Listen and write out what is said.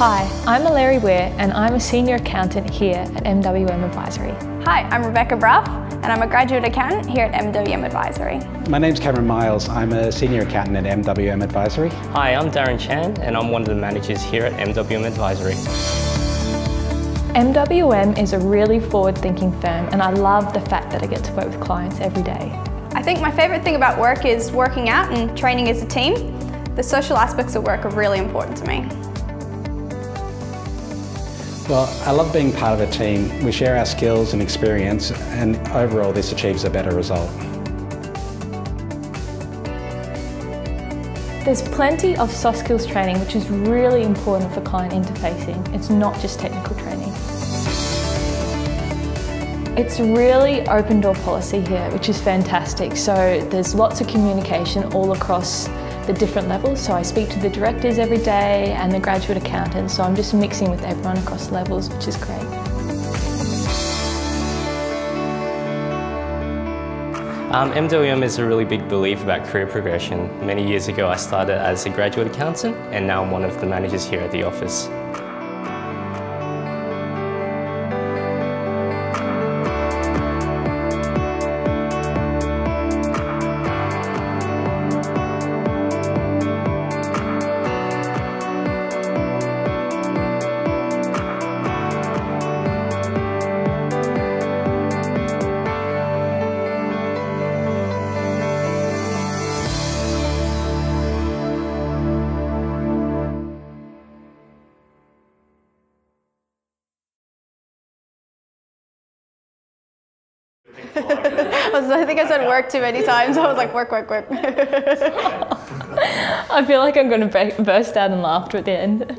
Hi, I'm Larry Weir and I'm a Senior Accountant here at MWM Advisory. Hi, I'm Rebecca Bruff and I'm a Graduate Accountant here at MWM Advisory. My name's Cameron Miles. I'm a Senior Accountant at MWM Advisory. Hi, I'm Darren Chan and I'm one of the managers here at MWM Advisory. MWM is a really forward-thinking firm and I love the fact that I get to work with clients every day. I think my favourite thing about work is working out and training as a team. The social aspects of work are really important to me. Well, I love being part of a team. We share our skills and experience and overall this achieves a better result. There's plenty of soft skills training which is really important for client interfacing. It's not just technical training. It's really open door policy here, which is fantastic. So there's lots of communication all across the different levels. So I speak to the directors every day and the graduate accountants. So I'm just mixing with everyone across levels, which is great. Um, MWM is a really big belief about career progression. Many years ago I started as a graduate accountant and now I'm one of the managers here at the office. I think I said work too many times. I was like, work, work, work. I feel like I'm going to burst out in laughter at the end.